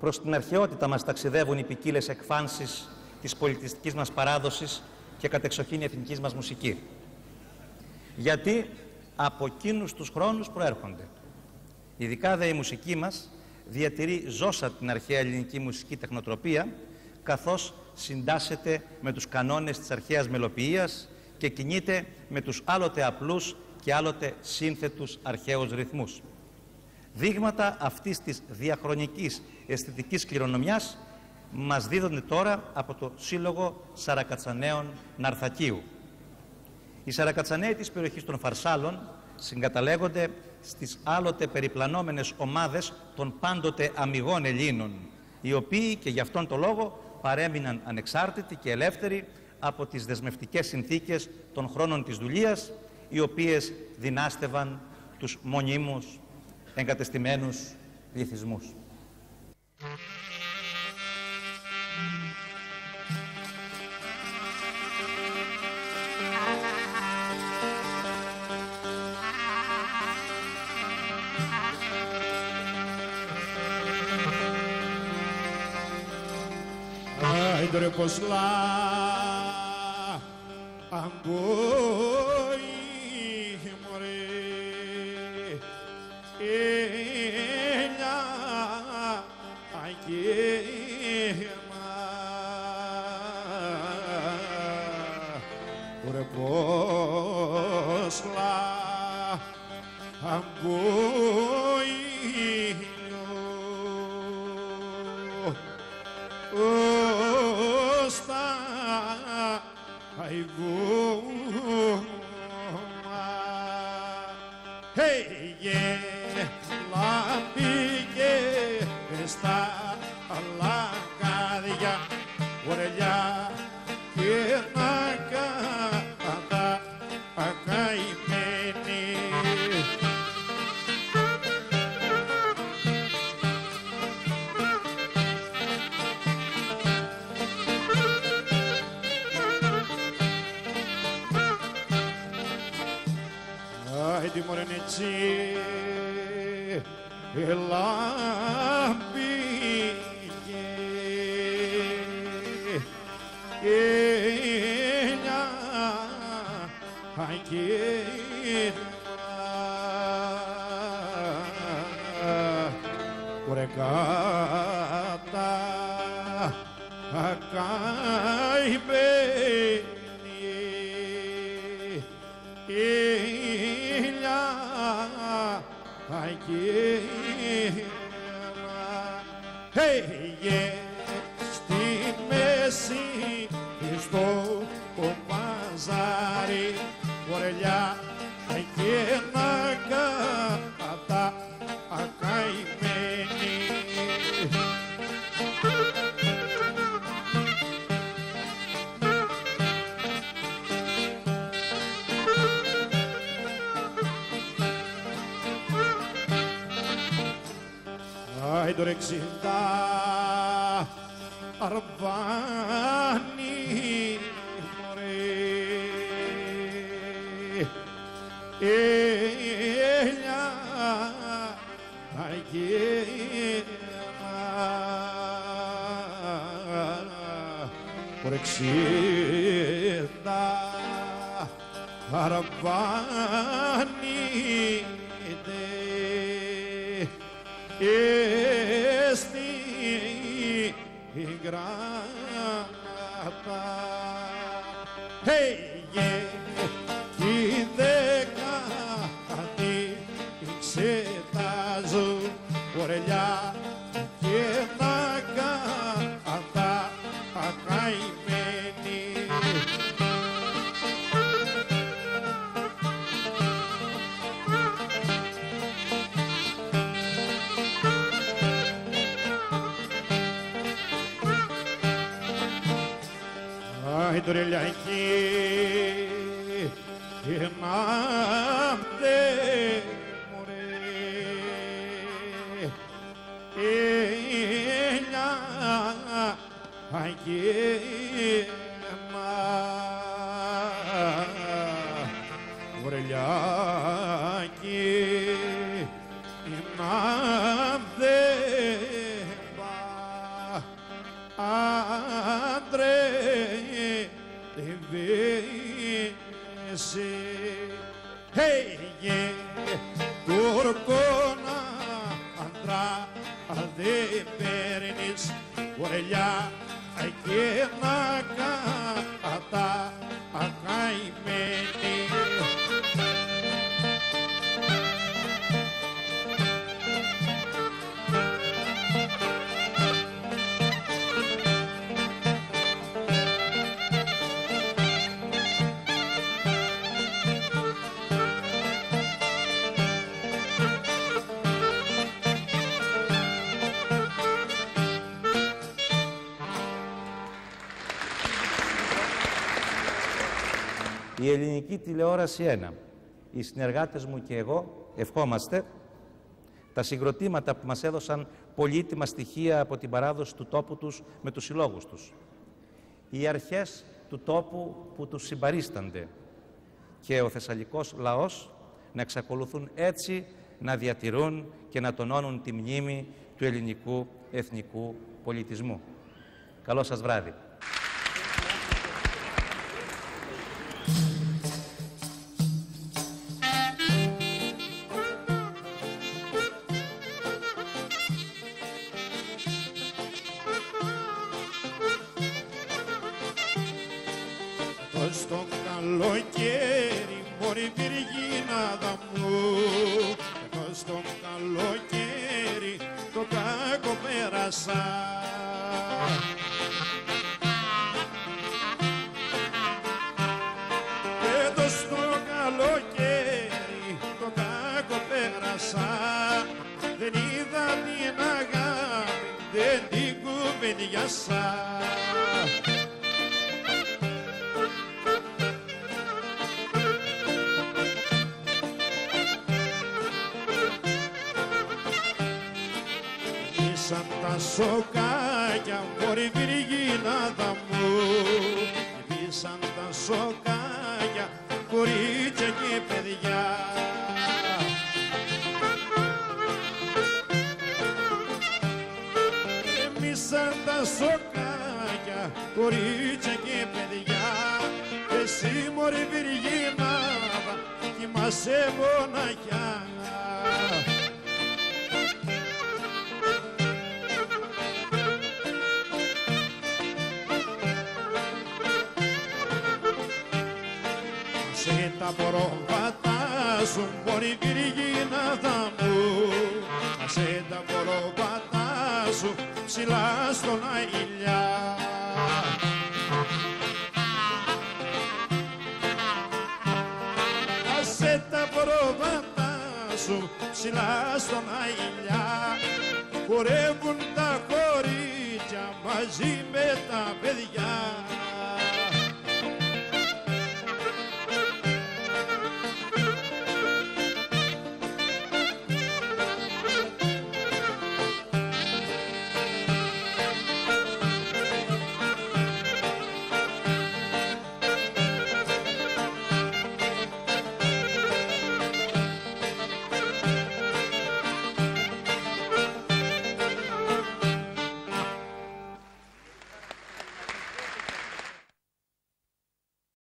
Προς την αρχαιότητα μας ταξιδεύουν οι ποικίλες εκφάνσεις της πολιτιστικής μας παράδοσης και κατεξοχήν εθνικής μας μουσική. Γιατί από εκείνους τους χρόνους προέρχονται. Ειδικά δε η μουσική μας διατηρεί ζώσα την αρχαία ελληνική μουσική τεχνοτροπία καθώς συντάσσεται με τους κανόνες της αρχαίας μελοποιίας και κινείται με τους άλλοτε απλούς και άλλοτε σύνθετους αρχαίους ρυθμούς. Δείγματα αυτής της διαχρονικής αισθητικής κληρονομιάς μας δίδονται τώρα από το Σύλλογο Σαρακατσανέων Ναρθακίου. Οι Σαρακατσανέοι της περιοχής των Φαρσάλων συγκαταλέγονται στις άλλοτε περιπλανόμενες ομάδες των πάντοτε αμυγών Ελλήνων, οι οποίοι και γι' αυτόν τον λόγο παρέμειναν ανεξάρτητοι και ελεύθεροι από τις δεσμευτικές συνθήκες των χρόνων της δουλείας, οι οποίες δυνάστευαν τους μονίμους εγκατεστημένους πληθυσμούς. Άιντρε πως αγκόι αγκόι Όστα αηγούμα Hey, yeah, Άιντι μωρέ έτσι ελάμπηκε έλια αγγέλα Ωρε κάτα μέση στο παζάρι ορελιά και να κατά ακαημένη Άι το ρεξιντά αρβάνι μωρέ. Έλια αγγέλα ρεξιντά αρβάνι έστι γράμματα Hey, yeah, οι δεκάτοι εξετάζουν ορελιά Άι το ρελιακή και μάμπτε μωρέ έλια αγγέλμα Βρελιακή ορελιά και να κατά Η ελληνική τηλεόραση 1. Οι συνεργάτες μου και εγώ ευχόμαστε τα συγκροτήματα που μας έδωσαν πολύτιμα στοιχεία από την παράδοση του τόπου τους με τους συλλόγους τους. Οι αρχές του τόπου που τους συμπαρίστανται και ο θεσσαλικός λαός να εξακολουθούν έτσι να διατηρούν και να τονώνουν τη μνήμη του ελληνικού εθνικού πολιτισμού. Καλό σας βράδυ. Καλοκαίρι μωρή Βυργίναδα μου. Εγώ στο καλοκαίρι το κάκο πέρασα. Εδώ στο καλοκαίρι το κάκο πέρασα. Δεν είδα την αγάπη δεν την κουβεντιάσα Σαν τα σοκάκια μωρή Βυργίναδα μου Σαν τα σοκάκια κορίτσια και παιδιά. Εμείς σαν τα σοκάκια κορίτσια και παιδιά. Εσύ μωρή Βυργίναδα κοιμάσαι μοναχιά σε τα πρόβατα σου μπορεί Βυργίναδα μου σε τα πρόβατα σου ψηλά στον αηλιά. Σε τα πρόβατα σου ψηλά στον αηλιά. Χορεύουν τα κορίτσια μαζί με τα παιδιά